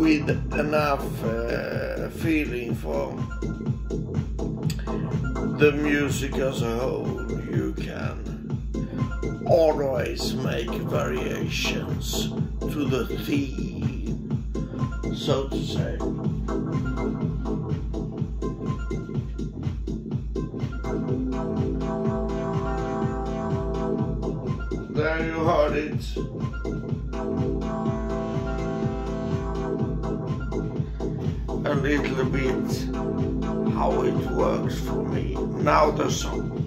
with enough uh, feeling for the music as a whole, you can always make variations to the theme, so to say. a little bit how it works for me. Now the song.